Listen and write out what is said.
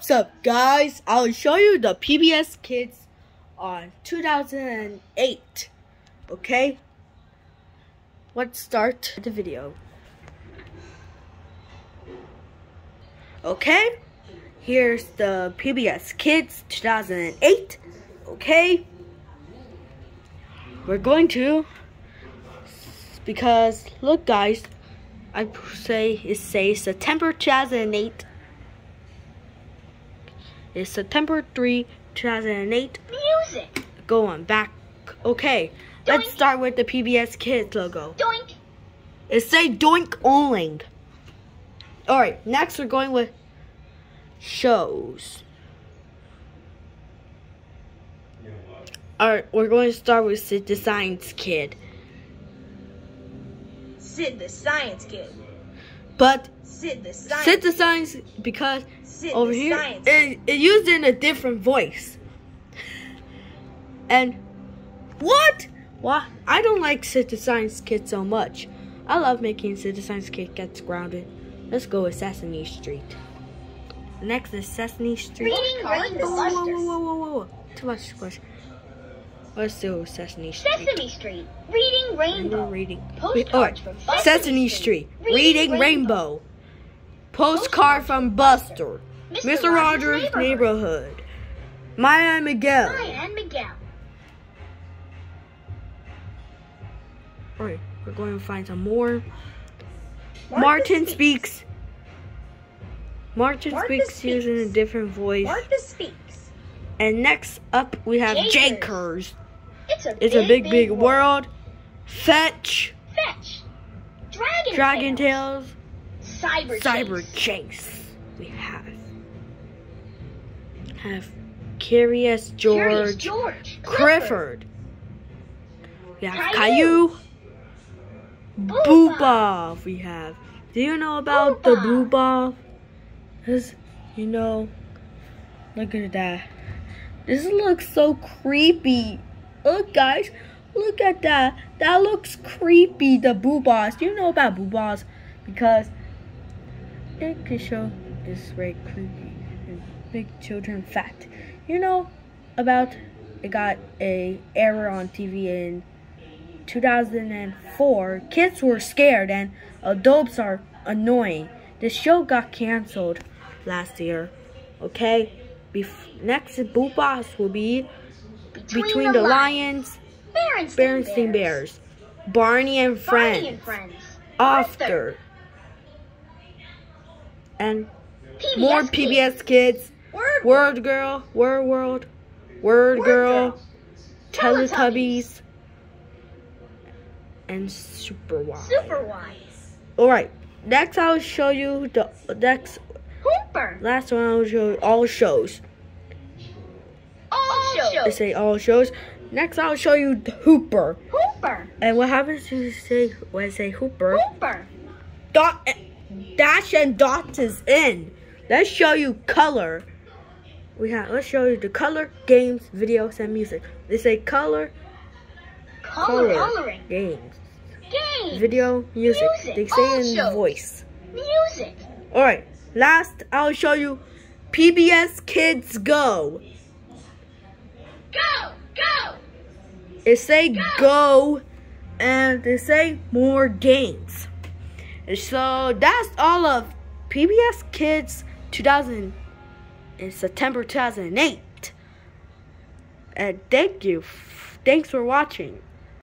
What's up, guys? I'll show you the PBS Kids on 2008. Okay? Let's start the video. Okay? Here's the PBS Kids 2008. Okay? We're going to because look guys, I say it says September 2008 is September 3, 2008. Music. Go on back. Okay, Doink. let's start with the PBS Kids logo. Doink. It say Doink Only. Alright, next we're going with shows. Alright, we're going to start with Sid the Science Kid. Sid the Science Kid. But Sid the Science Sid the Science because Sid over here Science it, it used in a different voice. And what? Why? I don't like Sid the Science Kid so much. I love making Sid the Science Kid gets grounded. Let's go with Sesame Street. Next is Sesame Street. Reading Whoa, whoa, whoa, whoa, whoa, whoa, whoa. Too much question. Let's do Sesame Street. Sesame Street. Reading Rainbow. We're reading. Postcards Alright, oh, from Sesame Sesame Street. Street. Reading Rainbow. Rainbow. Postcard from Buster. Mr. Rogers' Neighborhood. Neighborhood. Maya and Miguel. Maya and Miguel. Alright, we're going to find some more. Martha Martin Speaks. speaks. Martin Martha speaks, using a different voice. Martha speaks. And next up we have Jakers. It's a It's big, a big, big world. Fetch. Fetch. Dragon. Dragon Tales. Tales. Cyber. Cyber Chase. Chase. We have. Have Curious Curious George. George. Clifford. We have Caillou. Boohbah. Boohbah. We have. Do you know about the Boohbah. Boohbah? This, you know, look at that. This looks so creepy. Look, guys, look at that. That looks creepy. The. Do you know about Boohbahs? Because it can show is very creepy and make children fat. You know about it got a error on TV in 2004. Kids were scared and adults are annoying. The show got canceled last year. Okay. Bef- next boot boss will be between, the, lions, Berenstain, Berenstain Bears, Barney and friends, Barney and friends. After, and PBS more Kids. PBS kids. Word. Word Girl, Word World, Word, Word Girl, Girl. Teletubbies, and Super Wise. Super wise. Alright, next I'll show you the next Hooper. last one I'll show you all shows. All shows. say all shows. Next I'll show you Hooper. Hooper. And what happens if you say when I say Hooper? Hooper. Dot dash and dot is in. Let's show you color. We have let's show you the color, games, videos, and music. They say color, Color. Color. Coloring. games, Game. video, music. Music, They say all in shows. voice. Music. Alright, last I'll show you PBS Kids Go. Go. Go. It say go and they say more games. And so that's all of PBS Kids 2000 in eh, September 2008. And thank you. Thanks for watching.